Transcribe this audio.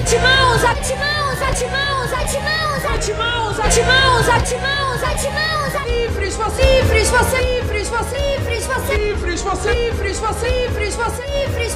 Atimãos, atimãos, atimãos, atimãos, atimãos, livres, você, livres, você, livres livres você, livres você, livres